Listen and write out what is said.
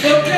Okay.